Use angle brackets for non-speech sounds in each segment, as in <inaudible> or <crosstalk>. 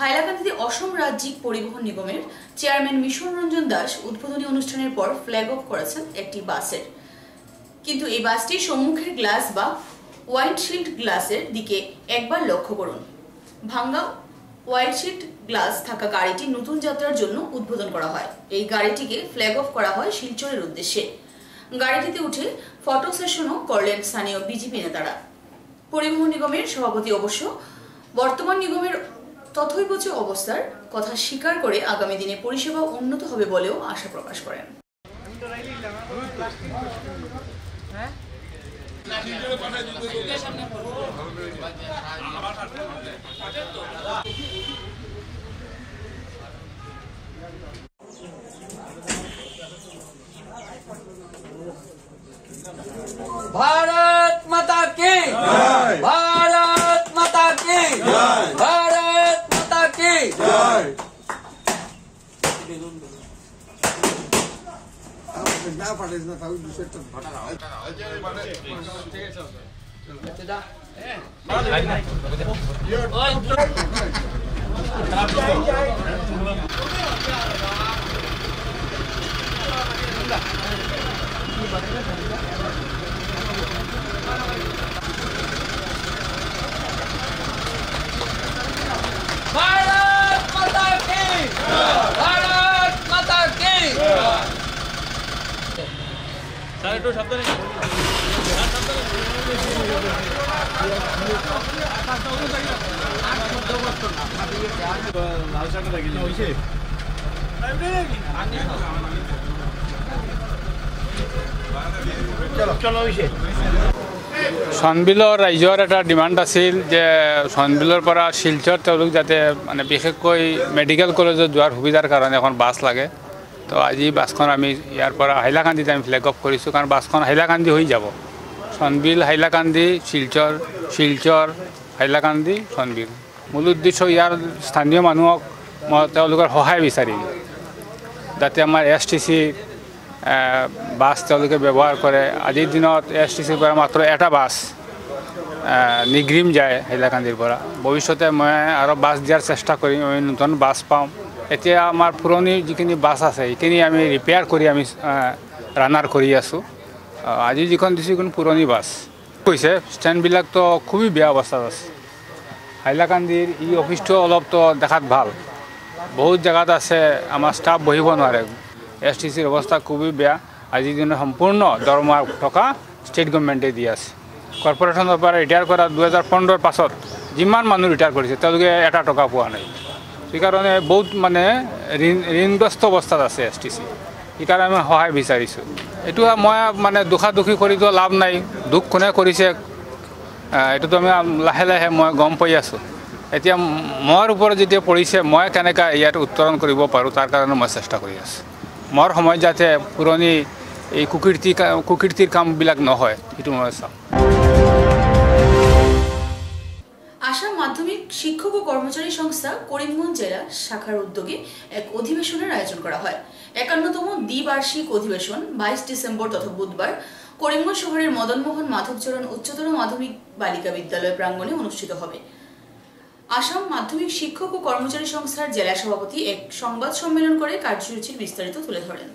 হাইলাকান্দিতে অসম রাজ্যিক পরিবহন নিগমের chairman mission Ranjan Das উদ্বোধনী অনুষ্ঠানের পর ফ্ল্যাগ অফ করেছেন একটি বাসের। কিন্তু এই বাসটি সম্মুখের গ্লাস বা হোয়াইট শিল্ড গ্লাসের দিকে একবার লক্ষ্য করুন। ভাঙ্গা হোয়াইট শিল্ড গ্লাস থাকা গাড়িটি নতুন যাত্রার জন্য উদ্বোধন করা হয়। এই গাড়িটিকে ফ্ল্যাগ অফ করা হয় শিলচরের উদ্দেশ্যে। গাড়িটিতে উঠে ফটো সেশনও করলেন স্থানীয় বিজেপি নেতারা। পরিবহন নিগমের সভাপতি অবশ্য বর্তমান নিগমের তথৈবচ অবস্থার কথা স্বীকার করে আগামী দিনে পরিষেবা উন্নত হবে বলেও আশা প্রকাশ করেন। পারিস না তাহলে দুশো একটা ভাটা ঠিক আছে চনবিলৰ ৰাইজৰ এটা ডিমাণ্ড আছিল যে চনবিলৰ পৰা শিলচৰ তেওঁলোক যাতে মানে বিশেষকৈ মেডিকেল কলেজত যোৱাৰ সুবিধাৰ কাৰণে এখন বাছ লাগে। তো আজি বাছখন আমি ইয়াৰ পৰা হাইলাকান্দিত আমি ফ্লেগ অফ কৰিছোঁ কাৰণ বাছখন হাইলাকান্দি হৈ যাব। চনবিল হাইলাকান্দি শিলচৰ শিলচৰ হাইলাকান্দি চনবিল। মূল উদ্দেশ্য ইয়াৰ স্থানীয় মানুহক মই তেওঁলোকৰ সহায় বিচাৰিম। যাতে আমাৰ এছ টি চি বাছ তেওঁলোকে ব্যৱহাৰ কৰে। আজিৰ দিনত এছ টি চিৰ পৰা মাত্ৰ এটা বাছ নিগ্ৰিম যায় হাইলাকান্দিৰ পৰা। ভৱিষ্যতে মই আৰু বাছ দিয়াৰ চেষ্টা কৰিম আমি নতুন বাছ পাম। এতিয়া আমাৰ পুৰণি যিখিনি বাছ আছে সেইখিনি আমি ৰিপেয়াৰ কৰি আমি ৰানাৰ কৰি আছোঁ। আজি যিখন দিছোঁ সেইখন পুৰণি বাছ। কৈছে ষ্টেণ্ডবিলাকতো খুবেই বেয়া অৱস্থাত আছে। হাইলাকান্দিৰ ই অফিচটো অলপতো দেখাত ভাল। বহুত জেগাত আছে আমাৰ ষ্টাফ বহিব নোৱাৰে। এছ টি চিৰ অৱস্থা খুবেই বেয়া। আজিৰ দিনত সম্পূৰ্ণ দৰমহা থকা ষ্টেট গভৰ্ণমেণ্টে দি আছে। কৰ্পৰেশ্যনৰ পৰা ৰিটায়াৰ কৰা দুহেজাৰ পোন্ধৰৰ পাছত যিমান মানুহ ৰিটায়াৰ কৰিছে তেওঁলোকে এটা টকা পোৱা নাই। সেইকাৰণে বহুত মানে ঋণ ঋণগ্ৰস্ত অৱস্থাত আছে এছ টি চি সেইকাৰণে আমি সহায় বিচাৰিছোঁ। এইটো মই মানে দুখাদুখি কৰিতো লাভ নাই। দুখ কোনে কৰিছে? এইটোতো আমি লাহে লাহে মই গম পাই আছোঁ। এতিয়া মোৰ ওপৰত যেতিয়া পৰিছে মই কেনেকৈ ইয়াত উত্তৰণ কৰিব পাৰোঁ তাৰ কাৰণে মই চেষ্টা কৰি আছোঁ। মোৰ সময়ত যাতে পুৰণি এই কুকীৰ্তি কুকীৰ্তিৰ কামবিলাক নহয় সেইটো মই চাওঁ আসাম মাধ্যমিক শিক্ষক ও কর্মচারী সংস্থা করিমগঞ্জ জেলা শাখার উদ্যোগে এক অধিবেশনের আয়োজন করা হয়। একান্নতম দ্বিবার্ষিক অধিবেশন, বাইশ ডিসেম্বর তথা বুধবার, করিমগঞ্জ শহরের মদনমোহন মাধবচরণ উচ্চতর মাধ্যমিক বালিকা বিদ্যালয় প্রাঙ্গণে অনুষ্ঠিত হবে। আসাম মাধ্যমিক শিক্ষক ও কর্মচারী সংস্থার জেলা সভাপতি এক সংবাদ সম্মেলন করে কার্যসূচির বিস্তারিত তুলে ধরেন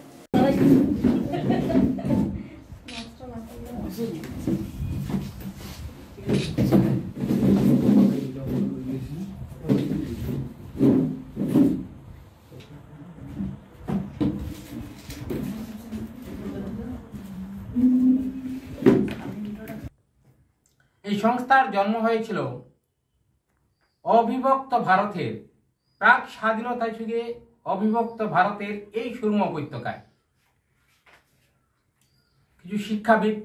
এই সংস্থার জন্ম হয়েছিল অবিভক্ত ভারতের, প্রাক স্বাধীনতা যুগে অবিভক্ত ভারতের এই সুরম উপত্যকায়। কিছু শিক্ষাবিদ,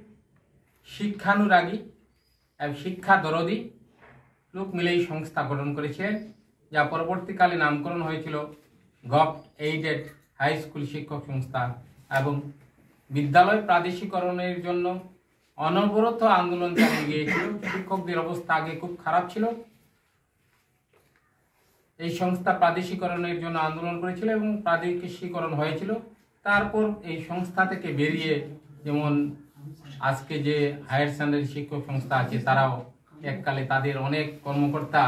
শিক্ষানুরাগী এবং শিক্ষা দরদি লোক মিলে এই সংস্থা গঠন করেছিলেন, যা পরবর্তীকালে নামকরণ হয়েছিল গভ এইডেড হাই স্কুল শিক্ষক সংস্থা এবং বিদ্যালয় প্রাদেশিকরণের জন্য অনবরত আন্দোলন চালিয়ে গিয়েছিল। শিক্ষকদের অবস্থা আগে খুব খারাপ ছিল। এই সংস্থা প্রাদেশিকরণের জন্য আন্দোলন করেছিল এবং প্রাদেশিকরণ হয়েছিল। তারপর এই সংস্থা থেকে বেরিয়ে যেমন আজকে যে হায়ার সেকেন্ডারি শিক্ষক সংস্থা আছে, তারাও এককালে তাদের অনেক কর্মকর্তা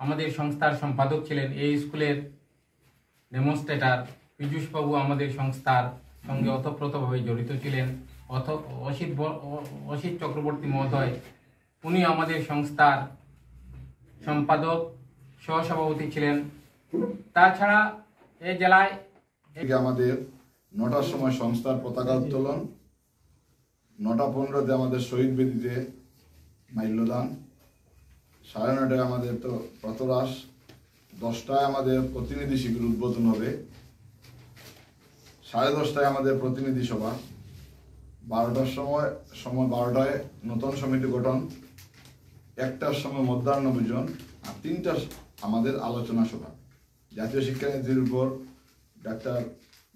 আমাদের সংস্থার সম্পাদক ছিলেন। এই স্কুলের ডেমনস্ট্রেটার পীযূষবাবু আমাদের সংস্থার সঙ্গে ওতপ্রোতভাবে জড়িত ছিলেন। অথ অসিত অসিত চক্রবর্তী মহোদয়, উনি আমাদের সংস্থার সম্পাদক, সহসভাপতি ছিলেন। তাছাড়া এই জেলায় আমাদের নটার সময় সংস্থার পতাকা উত্তোলন, নটা পনেরোতে আমাদের শহীদ বেদিতে মাল্যদান, সাড়ে নটায় আমাদের তো প্রতরাস দশটায় আমাদের প্রতিনিধি শিবির উদ্বোধন হবে, সাড়ে দশটায় আমাদের প্রতিনিধি সভা। বারোটার সময় সময় বারোটায় নতুন সমিতি গঠন, একটার সময় মধ্যাহ্ন ভোজন, আর তিনটার আমাদের আলোচনা সভা। জাতীয় শিক্ষানীতির উপর ডাক্তার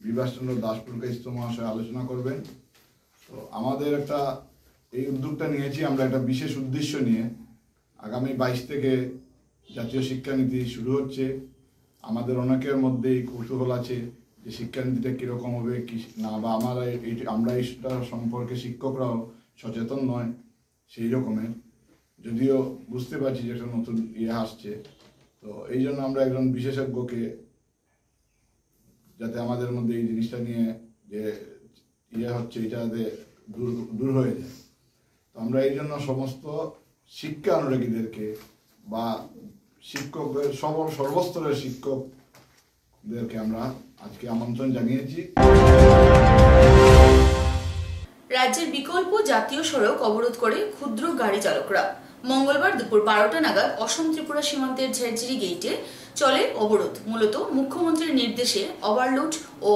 বিভাসচন্দ্র দাসপুরকে ইস্ত মহাশয় আলোচনা করবেন। তো আমাদের একটা, এই উদ্যোগটা নিয়েছি আমরা একটা বিশেষ উদ্দেশ্য নিয়ে। আগামী বাইশ থেকে জাতীয় শিক্ষানীতি শুরু হচ্ছে। আমাদের অনেকের মধ্যেই কৌতূহল আছে। যে শিক্ষানীতিটা কীরকম হবে, কি না, বা আমরা আমরা এইটা সম্পর্কে শিক্ষকরাও সচেতন নয়, সেই রকমের। যদিও বুঝতে পারছি যে একটা নতুন ইয়ে আসছে। তো এই জন্য আমরা একজন বিশেষজ্ঞকে যাতে আমাদের মধ্যে এই জিনিসটা নিয়ে যে ইয়ে হচ্ছে, এটা যাতে দূর দূর হয়ে যায়। তো আমরা এই জন্য সমস্ত শিক্ষা অনুরাগীদেরকে বা শিক্ষকদের সব, সর্বস্তরের শিক্ষকদেরকে আমরা আজকে আমন্ত্রণ জানিয়েছি। রাজ্যের বিকল্প জাতীয় সড়ক অবরোধ করে ক্ষুদ্র গাড়ি চালকরা। মঙ্গলবার দুপুর বারোটা নাগাদ অসম ত্রিপুরা সীমান্তের ঝেরঝিরি গেইটে চলে অবরোধ। মূলত মুখ্যমন্ত্রীর নির্দেশে ওভারলোড ও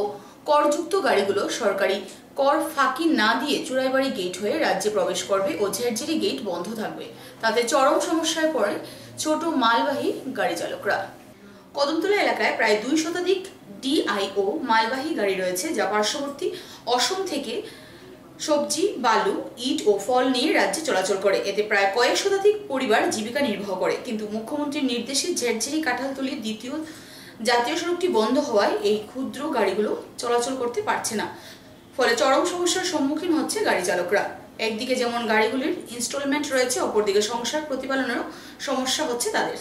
করযুক্ত গাড়িগুলো সরকারি কর ফাঁকি না দিয়ে চুরাইবাড়ি গেট হয়ে রাজ্যে প্রবেশ করবে ও ঝেরঝিরি গেট বন্ধ থাকবে। তাতে চরম সমস্যায় পড়ে ছোট মালবাহী গাড়ি চালকরা। কদমতলা এলাকায় প্রায় দুই শতাধিক ডিআইও মালবাহী গাড়ি রয়েছে, যা পার্শ্ববর্তী অসম থেকে সবজি, বালু, ইট ও ফল নিয়ে রাজ্যে চলাচল করে। এতে প্রায় কয়েক শতাধিক পরিবার জীবিকা নির্বাহ করে। কিন্তু মুখ্যমন্ত্রীর নির্দেশে ঝেরঝেরি কাঁঠালতলির দ্বিতীয় জাতীয় সড়কটি বন্ধ হওয়ায় এই ক্ষুদ্র গাড়িগুলো চলাচল করতে পারছে না। ফলে চরম সমস্যার সম্মুখীন হচ্ছে গাড়ি চালকরা। একদিকে যেমন গাড়িগুলির ইনস্টলমেন্ট রয়েছে, অপরদিকে সংসার প্রতিপালনেরও সমস্যা হচ্ছে তাদের।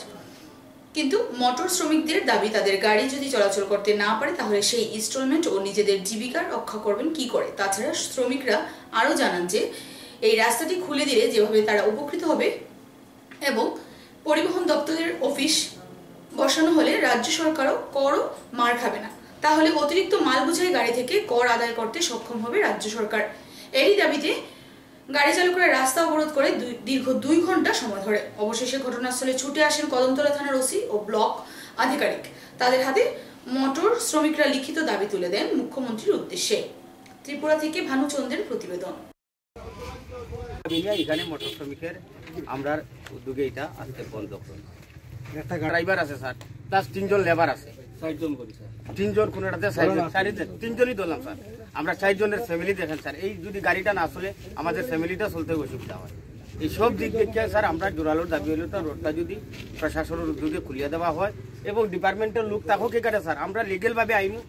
কিন্তু মোটর শ্রমিকদের দাবি, তাদের গাড়ি যদি চলাচল করতে না পারে, তাহলে সেই ইনস্টলমেন্ট ও নিজেদের জীবিকা রক্ষা করবেন কি করে? তাছাড়া শ্রমিকরা আরও জানান যে, এই রাস্তাটি খুলে দিলে যেভাবে তারা উপকৃত হবে এবং পরিবহন দপ্তরের অফিস বসানো হলে রাজ্য সরকারও করও মার খাবে না। তাহলে অতিরিক্ত মাল বোঝাই গাড়ি থেকে কর আদায় করতে সক্ষম হবে রাজ্য সরকার। এরই দাবিতে গাড়ি চালকরা রাস্তা অবরোধ করে দীর্ঘ দুই ঘণ্টা সময় ধরে। অবশেষে ঘটনাস্থলে ছুটে আসেন কদমতলা থানার ওসি ও ব্লক আধিকারিক। তাদের হাতে মোটর শ্রমিকরা লিখিত দাবি তুলে দেন মুখ্যমন্ত্রীর উদ্দেশ্যে। ত্রিপুরা থেকে ভানুচন্দ্রের প্রতিবেদন। এখানে মোটর শ্রমিকের আমরা উদ্যোগে এটা আজকে বন্ধ করি একটা ড্রাইভার আছে স্যার। প্লাস তিনজন লেবার আছে। করি স্যার। তিনজন কোনোটাতে চারিজন তিনজনই ধরলাম স্যার। আমরা চারজনের ফ্যামিলি দেখেন স্যার এই যদি গাড়িটা না চলে, আমাদের ফ্যামিলিটা চলতে অসুবিধা হয়। এই সব দিক থেকে স্যার আমরা জোরালোর দাবি হলো তো রোডটা যদি প্রশাসনের উদ্যোগে খুলিয়ে দেওয়া হয় এবং ডিপার্টমেন্টের লোক থাকুক কাটে স্যার আমরা লিগেলভাবে আইমু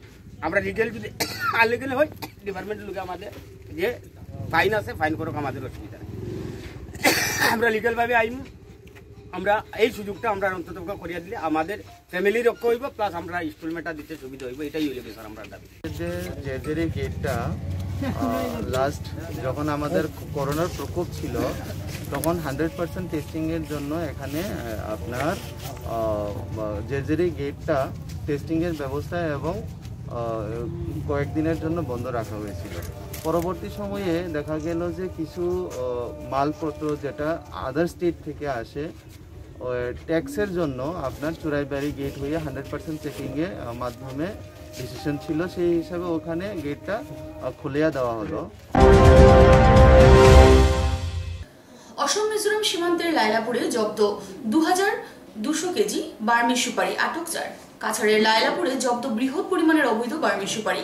আমরা লিগেল যদি <coughs> আনলিগেল হয় ডিপার্টমেন্টের লোকে আমাদের যে ফাইন আছে ফাইন করুক, আমাদের অসুবিধা <coughs> আমরা লিগালভাবে আইন আমরা, এই সুযোগটা আমরা অন্তত করিয়া দিলে আমাদের ফ্যামিলি রক্ষা হইব প্লাস আমরা ইনস্টলমেন্টটা দিতে সুবিধা হইব, এটাই হইলে স্যার আমরা দাবি। যে জেজেরি গেটটা লাস্ট যখন আমাদের করোনার প্রকোপ ছিল, তখন হান্ড্রেড পার্সেন্ট টেস্টিংয়ের জন্য এখানে আপনার জেজেরি গেটটা টেস্টিংয়ের ব্যবস্থা এবং কয়েকদিনের জন্য বন্ধ রাখা হয়েছিল। পরবর্তী সময়ে দেখা গেল যে কিছু মালপত্র যেটা আদার স্টেট থেকে আসে ট্যাক্সের জন্য আপনার চুরাইবাড়ি গেট হয়ে হান্ড্রেড পার্সেন্ট চেকিংয়ে মাধ্যমে ডিসিশন ছিল। সেই হিসাবে ওখানে গেটটা খুলিয়া দেওয়া হলো। অসম মিজোরাম সীমান্তের লাইলাপুরে জব্দ দু হাজার দুশো কেজি বার্মি সুপারি আটক চার। কাছাড়ের লাইলাপুরে জব্দ বৃহৎ পরিমাণের অবৈধ বার্মি সুপারি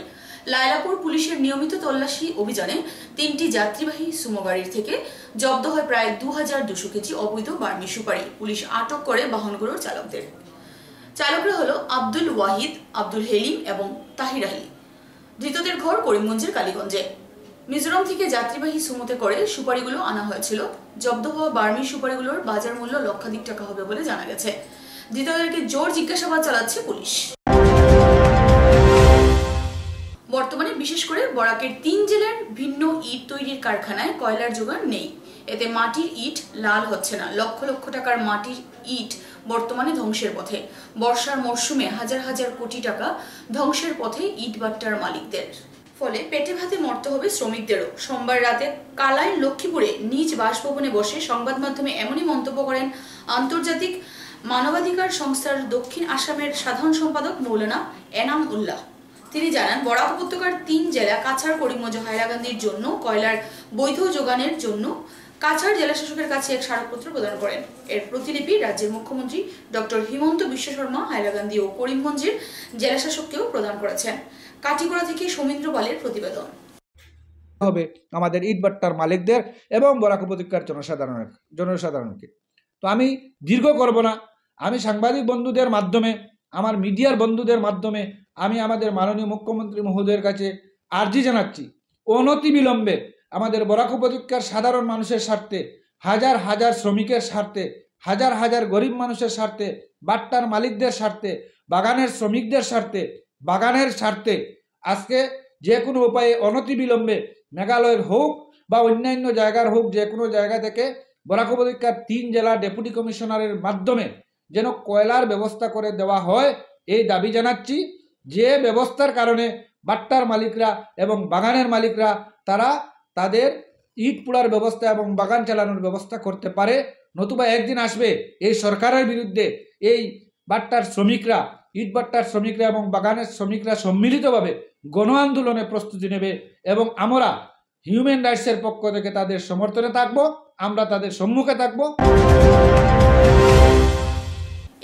লাইলাপুর পুলিশের নিয়মিত তল্লাশি অভিযানে তিনটি যাত্রীবাহী সুমো গাড়ির থেকে জব্দ হয় প্রায় দু হাজার দুশো কেজি অবৈধ বার্মি সুপারি। পুলিশ আটক করে বাহনগুলোর চালকদের। চালকরা হলো আব্দুল ওয়াহিদ, আব্দুল হেলিম এবং তাহির আলী। ধৃতদের ঘর করিমগঞ্জের কালীগঞ্জে। মিজোরাম থেকে যাত্রীবাহী সুমোতে করে সুপারিগুলো আনা হয়েছিল। জব্দ হওয়া বার্মি সুপারিগুলোর বাজার মূল্য লক্ষাধিক টাকা হবে বলে জানা গেছে। ধৃতদেরকে জোর জিজ্ঞাসাবাদ চালাচ্ছে পুলিশ। বর্তমানে বিশেষ করে বরাকের তিন জেলার ভিন্ন ইট তৈরির কারখানায় কয়লার যোগান নেই। এতে মাটির ইট লাল হচ্ছে না। লক্ষ লক্ষ টাকার মাটির ইট বর্তমানে ধ্বংসের পথে। বর্ষার মরশুমে হাজার হাজার কোটি টাকা ধ্বংসের পথে ইট বাট্টার মালিকদের। ফলে পেটে ভাতে মরতে হবে শ্রমিকদেরও। সোমবার রাতে কালাইন লক্ষ্মীপুরে নিজ বাসভবনে বসে সংবাদ মাধ্যমে এমনই মন্তব্য করেন আন্তর্জাতিক মানবাধিকার সংস্থার দক্ষিণ আসামের সাধারণ সম্পাদক মৌলানা এনাম উল্লাহ। তিনি জানান, বরাক উপত্যকার তিন জেলা, কাছাড়, করিমগঞ্জ হাইলাকান্দির জন্য কয়লার বৈধ যোগানের জন্য কাছাড় জেলা শাসকের কাছে এক স্মারকপত্র প্রদান করেন। এর প্রতিলিপি রাজ্যের মুখ্যমন্ত্রী ডক্টর হিমন্ত বিশ্ব শর্মা হাইলাকান্দি ও করিমগঞ্জের জেলা শাসককেও প্রদান করেছেন। কাটিগড়া থেকে সৌমিন্দ্র পালের প্রতিবেদন। হবে আমাদের ইটবাট্টার মালিকদের এবং বরাক উপত্যকার জনসাধারণের জনসাধারণকে। তো আমি দীর্ঘ করব না। আমি সাংবাদিক বন্ধুদের মাধ্যমে, আমার মিডিয়ার বন্ধুদের মাধ্যমে আমি আমাদের মাননীয় মুখ্যমন্ত্রী মহোদয়ের কাছে আর্জি জানাচ্ছি, অনতি বিলম্বে আমাদের বরাক উপত্যকার সাধারণ মানুষের স্বার্থে, হাজার হাজার শ্রমিকের স্বার্থে, হাজার হাজার গরিব মানুষের স্বার্থে, বাট্টার মালিকদের স্বার্থে, বাগানের শ্রমিকদের স্বার্থে, বাগানের স্বার্থে আজকে যে কোনো উপায়ে অনতি বিলম্বে মেঘালয়ের হোক বা অন্যান্য জায়গার হোক, যে কোনো জায়গা থেকে বরাক উপত্যকার তিন জেলা ডেপুটি কমিশনারের মাধ্যমে যেন কয়লার ব্যবস্থা করে দেওয়া হয়, এই দাবি জানাচ্ছি। যে ব্যবস্থার কারণে বাট্টার মালিকরা এবং বাগানের মালিকরা তারা তাদের ইট পোড়ার ব্যবস্থা এবং বাগান চালানোর ব্যবস্থা করতে পারে। নতুবা একদিন আসবে এই সরকারের বিরুদ্ধে এই বাট্টার শ্রমিকরা, ইট বাট্টার শ্রমিকরা এবং বাগানের শ্রমিকরা সম্মিলিতভাবে গণ আন্দোলনে প্রস্তুতি নেবে এবং আমরা হিউম্যান রাইটসের পক্ষ থেকে তাদের সমর্থনে থাকব, আমরা তাদের সম্মুখে থাকব।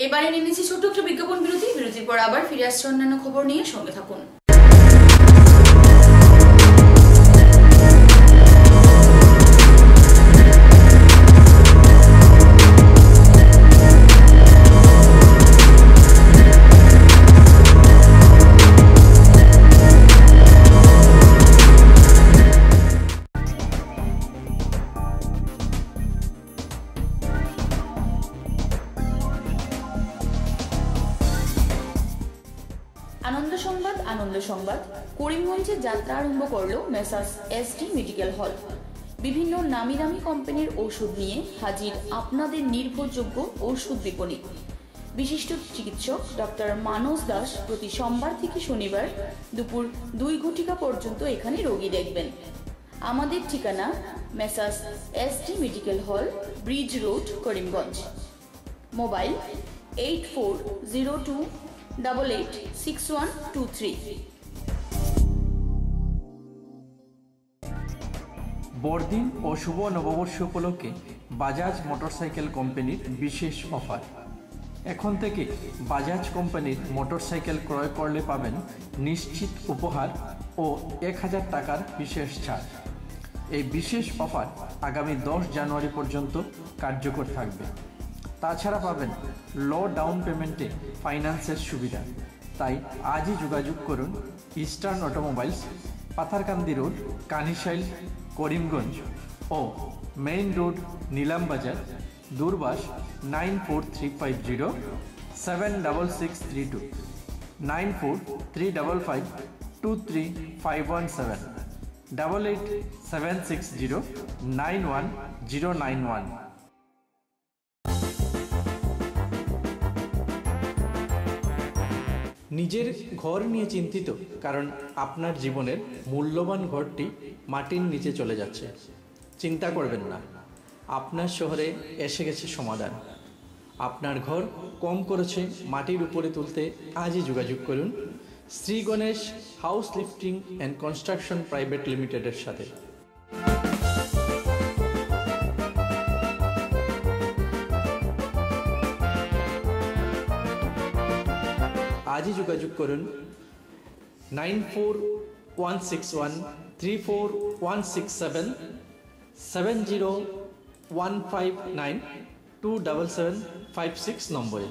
এবারে নিয়ে ছোট্ট একটা বিজ্ঞাপন বিরতি। বিরতির পর আবার ফিরে আসছে অন্যান্য খবর নিয়ে সঙ্গে থাকুন। করিমগঞ্জে যাত্রা আরম্ভ করল মেসাস এসডি মেডিকেল হল। বিভিন্ন নামি দামি কোম্পানির ওষুধ নিয়ে হাজির আপনাদের নির্ভরযোগ্য ওষুধ বিপণী। বিশিষ্ট চিকিৎসক ডক্টর মানস দাস প্রতি সোমবার থেকে শনিবার দুপুর দুই ঘটিকা পর্যন্ত এখানে রোগী দেখবেন। আমাদের ঠিকানা messrs SD medical hall, bridge road, Karimganj. Mobile eight four zero two double eight six one two three. বড়দিন ও শুভ নববর্ষ উপলক্ষে বাজাজ মোটরসাইকেল কোম্পানির বিশেষ অফার। এখন থেকে বাজাজ কোম্পানির মোটরসাইকেল ক্রয় করলে পাবেন নিশ্চিত উপহার ও এক হাজার টাকার বিশেষ ছাড়। এই বিশেষ অফার আগামী দশ জানুয়ারি পর্যন্ত কার্যকর থাকবে। তাছাড়া পাবেন লো ডাউন পেমেন্টে ফাইন্যান্সের সুবিধা। তাই আজই যোগাযোগ করুন eastern automobiles, Patharkandi road, Kanishail Karimganj ও main road Nilambazar দূরবাস nine four three five zero seven double six three two, nine four three double five two three five one seven, double eight seven six zero nine one zero nine one. নিজের ঘর নিয়ে চিন্তিত, কারণ আপনার জীবনের মূল্যবান ঘরটি মাটির নিচে চলে যাচ্ছে। চিন্তা করবেন না। আপনার শহরে এসে গেছে সমাধান। আপনার ঘর কম করেছে মাটির উপরে তুলতে আজই যোগাযোগ করুন। Shri Ganesh house lifting and construction private লিমিটেডের সাথে। আজই যোগাযোগ করুন। Nine four one six one, three four one six seven seven zero one five nine, two double seven five six নম্বরে।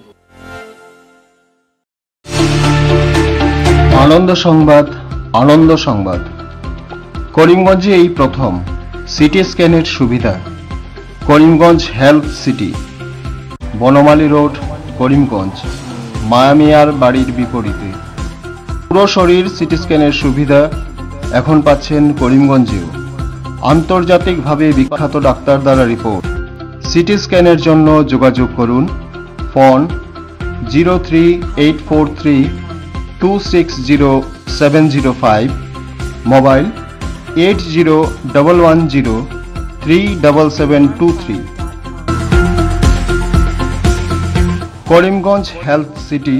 আনন্দ সংবাদ আনন্দ সংবাদ। করিমগঞ্জে এই প্রথম সিটি স্ক্যানের সুবিধা। Karimganj health city, Banamali road, Karimganj. মায়ামিয়ার বাড়ির বিপরীতে। পুরো শরীর সিটি স্ক্যানের সুবিধা এখন পাচ্ছেন করিমগঞ্জেও। আন্তর্জাতিকভাবে বিখ্যাত ডাক্তার দ্বারা রিপোর্ট। সিটি স্ক্যানের জন্য যোগাযোগ করুন। Phone zero three eight four three two six zero seven zero five. Mobile eight zero double one zero three double seven two three. Karimganj health city,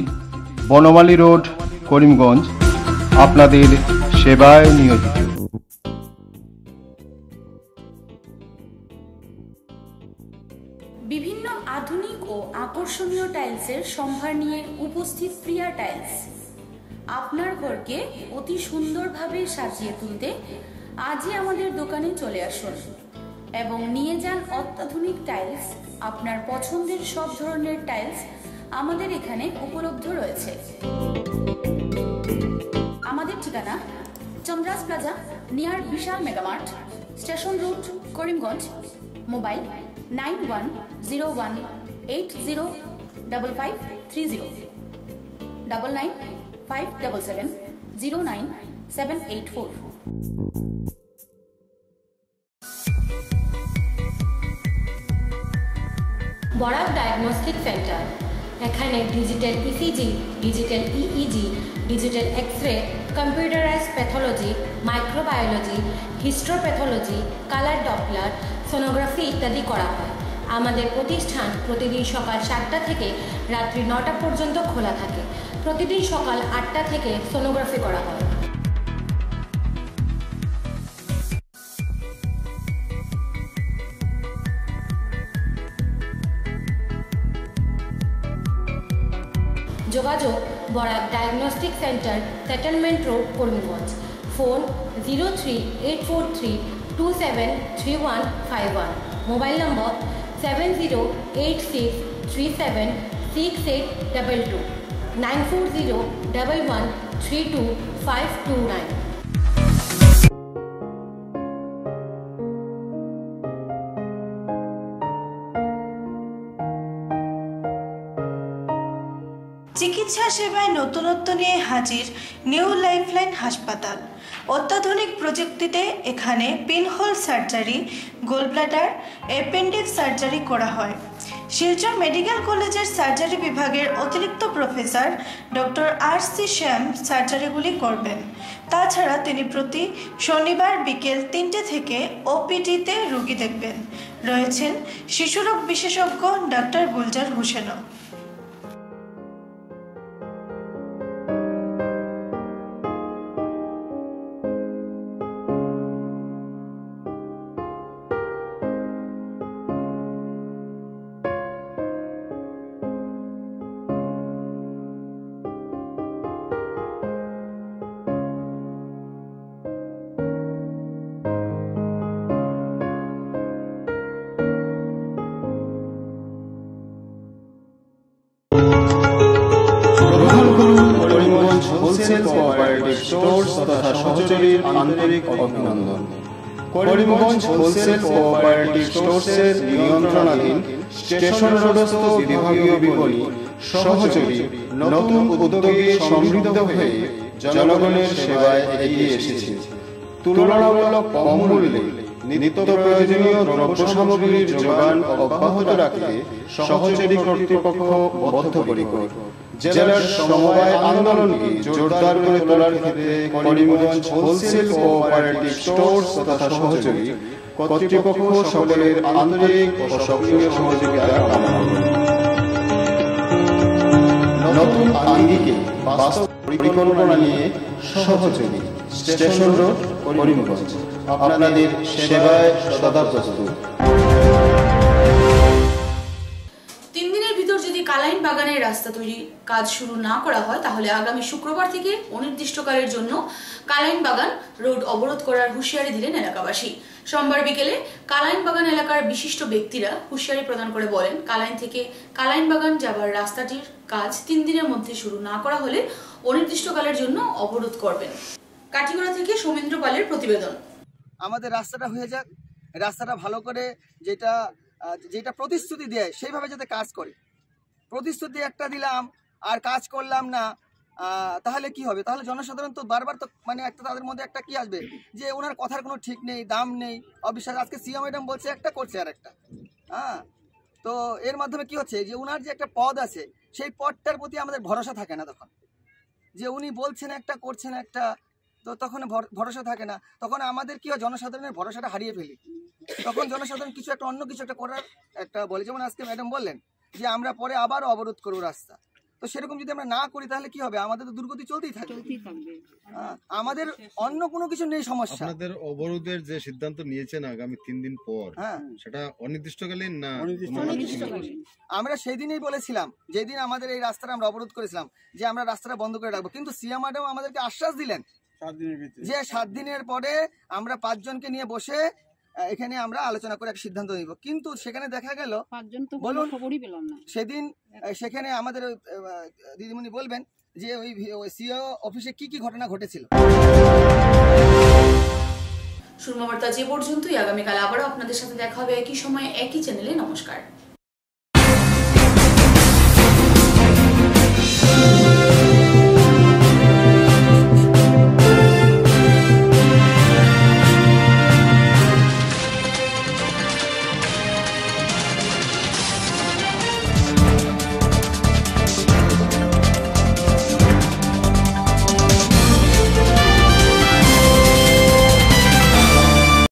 Banamali road, Karimganj. আপনাদের সেবায় নিয়োজিত। বিভিন্ন আধুনিক ও আকর্ষণীয় টাইলসের সম্ভার নিয়ে উপস্থিত প্রিয়া টাইলস। আপনার ঘরকে অতি সুন্দরভাবে সাজিয়ে তুলতে আজই আমাদের দোকানে চলে আসুন এবং নিয়ে যান অত্যাধুনিক টাইলস, আপনার পছন্দের সব ধরনের টাইলস আমাদের এখানে উপলব্ধ রয়েছে। আমাদের ঠিকানা Chandras plaza, near Vishal megamart, station road Karimganj, mobile nine one zero one eight zero double five three zero, double nine five double seven zero nine seven eight four. Barak diagnostic centre. এখানে digital ECG digital EEG digital X ray computerise pathology microbiology histopathology colour doppler sonography ইত্যাদি করা হয়। আমাদের প্রতিষ্ঠান প্রতিদিন সকাল সাতটা থেকে রাত্রি নটা পর্যন্ত খোলা থাকে। প্রতিদিন সকাল আটটা থেকে সোনোগ্রাফি করা হয়। যোগাযোগ Barak diagnostic centre settlement road Karimganj. Phone zero three eight four three two seven three one five one mobile number seven zero eight six three seven six eight double two nine four zero double one three two five two nine চিকিৎসা সেবায় নতুনত্ব নিয়ে হাজির new lifeline হাসপাতাল। অত্যাধুনিক প্রযুক্তিতে এখানে pinhole surgery, gallbladder, appendix surgery করা হয়। শিলচর মেডিকেল কলেজের সার্জারি বিভাগের অতিরিক্ত professor doctor R C Shyam সার্জারিগুলি করবেন। তাছাড়া তিনি প্রতি শনিবার বিকেল তিনটে থেকে ওপিডিতে রুগী দেখবেন। রয়েছেন শিশুরোগ বিশেষজ্ঞ ডক্টর গুলজার হোসেনও। তথা আন্তরিক অভিনন্দন। করিমগঞ্জ হোলসেল কোঅপারেটিভ স্টোর্সের নিয়ন্ত্রণাধীন স্টেশন রোডস্থ বিভাগীয় বিপণী সহচরী নতুন উদ্যোগে সমৃদ্ধ হয়ে জনগণের সেবায় এগিয়ে এসেছে। তুলনামূলক কম মূল্যে নিত্য প্রয়োজনীয় দ্রব্য সামগ্রীর যোগান অব্যাহত রাখতে সহচরী কর্তৃপক্ষ বদ্ধপরিকর। জেলার সমবায় আন্দোলনকে জোরদার করে তোলার ক্ষেত্রে করিমগঞ্জ হোলসেল কোঅপারেটিভ স্টোর্স তথা সহযোগী কর্তৃপক্ষ সকলের আন্তরিক ও সক্রিয় সহযোগিতা নতুন আঙ্গিকে বাস্তব পরিকল্পনা নিয়ে সহযোগী স্টেশন রোড, করিমগঞ্জ। আপনাদের সেবায় সদা প্রস্তুত। কালাইন বাগানের রাস্তা তৈরির কাজ শুরু না করা হয়, তাহলে আগামী শুক্রবার থেকে অনির্দিষ্টকালের জন্য কালাইন বাগান রোড অবরোধ করার হুঁশিয়ারি দিলেন এলাকাবাসী। সোমবার বিকেলে কালাইন বাগান এলাকার বিশিষ্ট ব্যক্তিরা হুঁশিয়ারি প্রদান করে বলেন, কালাইন থেকে কালাইন বাগান যাবার রাস্তাটির কাজ তিন দিনের মধ্যে শুরু না করা হলে অনির্দিষ্টকালের জন্য অবরোধ করবেন। কাটিগড়া থেকে সৌমেন্দ্র পালের প্রতিবেদন। আমাদের রাস্তাটা হয়ে যাক, রাস্তাটা ভালো করে যেটা যেটা প্রতিশ্রুতি দেয়, সেইভাবে যাতে কাজ করে। প্রতিশ্রুতি একটা দিলাম, আর কাজ করলাম না তাহলে কি হবে? তাহলে জনসাধারণ তো বারবার তো মানে একটা তাদের মধ্যে একটা কি আসবে? যে ওনার কথার কোনো ঠিক নেই, দাম নেই অবিশ্বাস আজকে সিএম ম্যাডাম বলছে একটা করছে আর একটা হ্যাঁ? তো এর মাধ্যমে কি হচ্ছে? যে ওনার যে একটা পদ আছে, সেই পদটার প্রতি আমাদের ভরসা থাকে না তখন। যে উনি বলছেন একটা, করছেন একটা, তো তখন ভর- ভরসা থাকে না। তখন আমাদের কি হয়? জনসাধারণের ভরসাটা হারিয়ে ফেলি। তখন জনসাধারণ কিছু একটা, অন্য কিছু একটা করার একটা বলে। যেমন আজকে ম্যাডাম বললেন যে আমরা পরে আবার অবরোধ করব রাস্তা। তো সেরকম যদি আমরা না করি তাহলে কি হবে? আমাদের তো দুর্গতি চলতেই থাকবে। হ্যাঁ, আমাদের অন্য কোনো কিছু নেই সমস্যা। আপনাদের অবরোধের যে সিদ্ধান্ত নিয়েছেন আগামী তিন দিন পর হ্যাঁ। সেটা অনির্দিষ্টকালীন না আমরা সেদিনই বলেছিলাম যেদিন আমাদের এই রাস্তাটা আমরা অবরোধ করেছিলাম যে আমরা রাস্তাটা বন্ধ করে রাখব। কিন্তু সিএম ম্যাডাম আমাদেরকে আশ্বাস দিলেন যে সাত দিনের পরে আমরা পাঁচজনকে নিয়ে বসে এখানে আমরা আলোচনা করে এক সিদ্ধান্ত নিব। কিন্তু সেখানে দেখা গেল বলুন সেদিন সেখানে আমাদের ওই, দিদিমণি বলবেন যে ওই সিও অফিসে কি কি ঘটনা ঘটেছিল। সুরমা বার্তা যে পর্যন্তই আগামীকাল আবারও আপনাদের সাথে দেখা হবে একই সময়ে একই চ্যানেলে। নমস্কার।